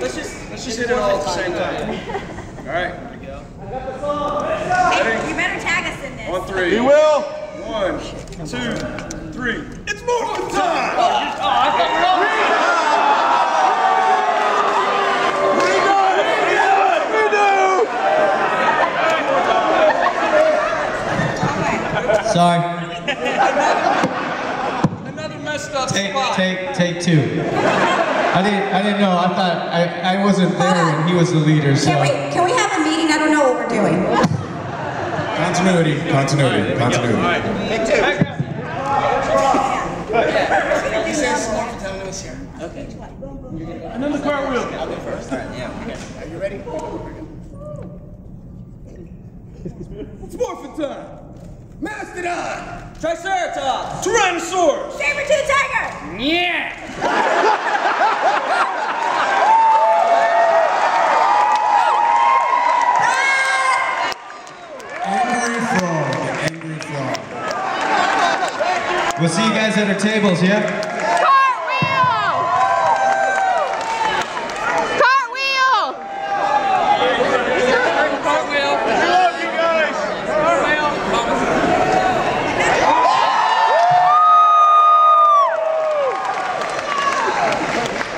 Let's just let's just hit it all at the same time. All right. Hey, you better tag us in this. On three. He will. One, two, three. It's Morphin time! Sorry. Another messed up Take, spot. take, take two. I didn't, I didn't know. I thought I, I wasn't there and he was the leader. So Can we, can we have a meeting? I don't know what we're doing. Continuity, continuity, continuity. Okay. Another cartwheel. I'll go first. Yeah. Are you ready? It's morphin time! Mastodon! Triceratops! Tyrannosaurus! Saber tooth tiger! Yeah! Angry frog, angry frog. we'll see you guys at our tables, yeah? Gracias.